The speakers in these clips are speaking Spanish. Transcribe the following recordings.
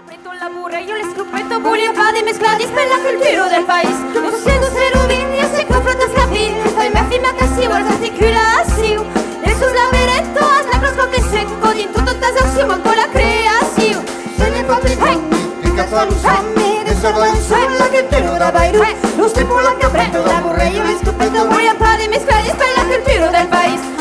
L'appreto, la burra, io le scrupetto, bulli e padi mesclati per la cultura del país. Lo siento ser rovini, se confronta scappi, fai me fima che si vuole articulazione. E sus labiretto, as la crosco che secco, din tutto tasassi, manco la creazione. Se ne propri di casalu sammi, de sarla in sulla che tiro da bairu. Lo stipo la capretto, la burra, io le scrupetto, bulli e padi mesclati per la cultura del país.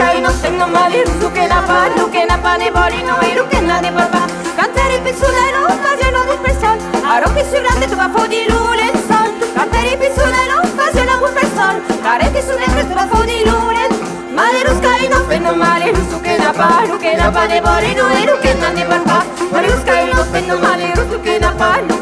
Mare ruskaj no feno, mare rusu que na pa, lu que na pa ne boli no e que na ne bol pa. Cantare pizzunello, facendo un person, aro che si grande tu va fo di lune il sol. Cantare pizzunello, facendo un person, care che su neve tu va fo di lune. Mare ruskaj no feno, mare rusu que na pa, lu que na pa ne boli no e que na ne bol pa. Mare ruskaj no feno, mare rusu que na pa, lu